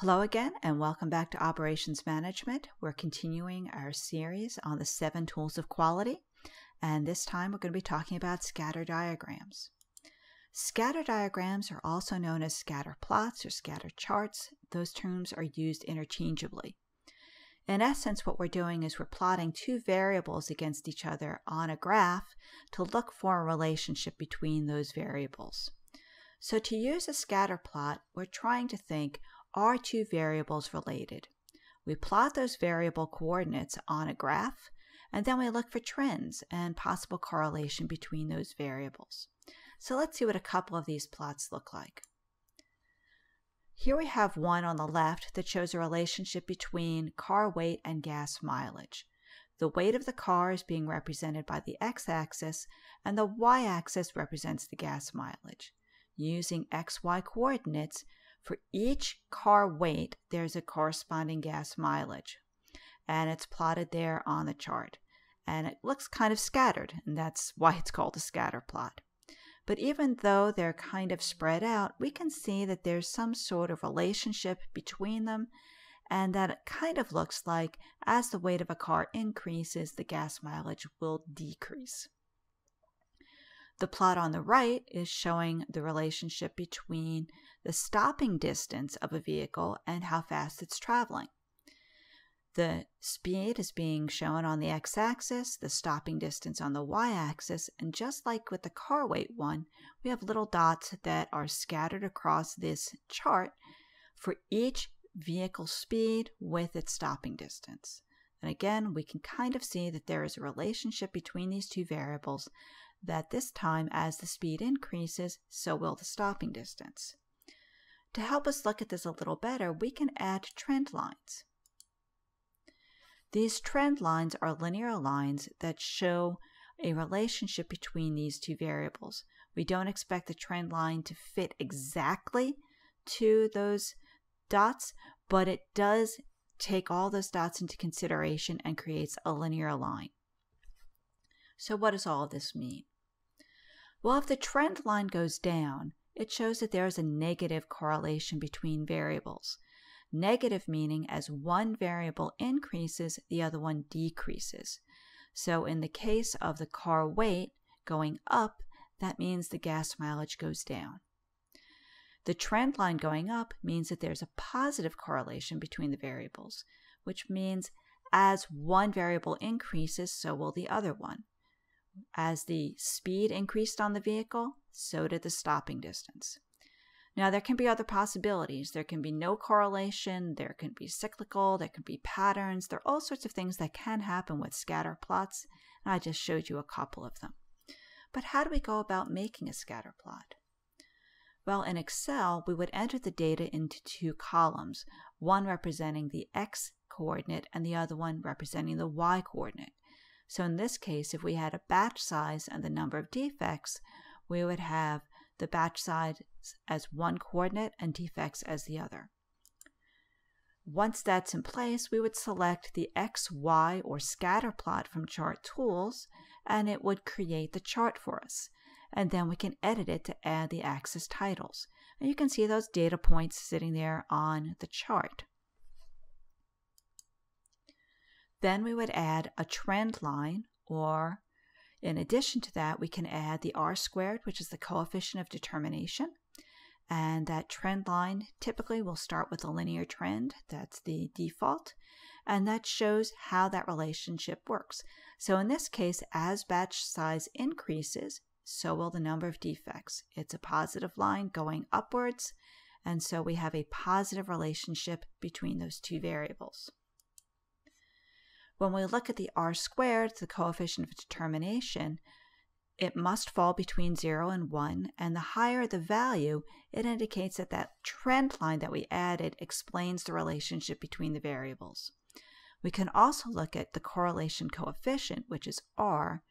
Hello again, and welcome back to Operations Management. We're continuing our series on the seven tools of quality, and this time we're going to be talking about scatter diagrams. Scatter diagrams are also known as scatter plots or scatter charts. Those terms are used interchangeably. In essence, what we're doing is we're plotting two variables against each other on a graph to look for a relationship between those variables. So to use a scatter plot, we're trying to think are two variables related? We plot those variable coordinates on a graph, and then we look for trends and possible correlation between those variables. So let's see what a couple of these plots look like. Here we have one on the left that shows a relationship between car weight and gas mileage. The weight of the car is being represented by the x-axis, and the y-axis represents the gas mileage. Using xy coordinates, for each car weight, there's a corresponding gas mileage, and it's plotted there on the chart. And it looks kind of scattered, and that's why it's called a scatter plot. But even though they're kind of spread out, we can see that there's some sort of relationship between them, and that it kind of looks like as the weight of a car increases, the gas mileage will decrease. The plot on the right is showing the relationship between the stopping distance of a vehicle and how fast it's traveling. The speed is being shown on the x-axis, the stopping distance on the y-axis, and just like with the car weight one, we have little dots that are scattered across this chart for each vehicle speed with its stopping distance. And again, we can kind of see that there is a relationship between these two variables that this time as the speed increases, so will the stopping distance. To help us look at this a little better, we can add trend lines. These trend lines are linear lines that show a relationship between these two variables. We don't expect the trend line to fit exactly to those dots, but it does take all those dots into consideration and creates a linear line. So what does all of this mean? Well, if the trend line goes down, it shows that there is a negative correlation between variables. Negative meaning as one variable increases, the other one decreases. So in the case of the car weight going up, that means the gas mileage goes down. The trend line going up means that there's a positive correlation between the variables, which means as one variable increases, so will the other one. As the speed increased on the vehicle, so did the stopping distance. Now, there can be other possibilities. There can be no correlation, there can be cyclical, there can be patterns. There are all sorts of things that can happen with scatter plots, and I just showed you a couple of them. But how do we go about making a scatter plot? Well, in Excel, we would enter the data into two columns, one representing the x coordinate and the other one representing the y coordinate. So in this case, if we had a batch size and the number of defects, we would have the batch size as one coordinate and defects as the other. Once that's in place, we would select the X, Y, or scatter plot from Chart Tools, and it would create the chart for us. And then we can edit it to add the axis titles. And you can see those data points sitting there on the chart. Then we would add a trend line, or in addition to that, we can add the r squared, which is the coefficient of determination. And that trend line typically will start with a linear trend. That's the default. And that shows how that relationship works. So in this case, as batch size increases, so will the number of defects. It's a positive line going upwards. And so we have a positive relationship between those two variables. When we look at the r squared, the coefficient of determination, it must fall between 0 and 1, and the higher the value, it indicates that that trend line that we added explains the relationship between the variables. We can also look at the correlation coefficient, which is r,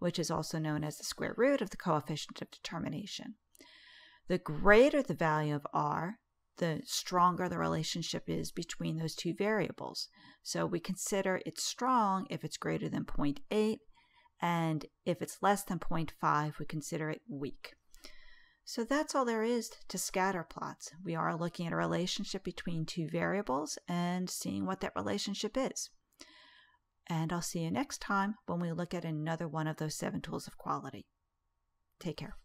which is also known as the square root of the coefficient of determination. The greater the value of r, the stronger the relationship is between those two variables. So we consider it strong if it's greater than 0.8, and if it's less than 0.5, we consider it weak. So that's all there is to scatter plots. We are looking at a relationship between two variables and seeing what that relationship is. And I'll see you next time when we look at another one of those seven tools of quality. Take care.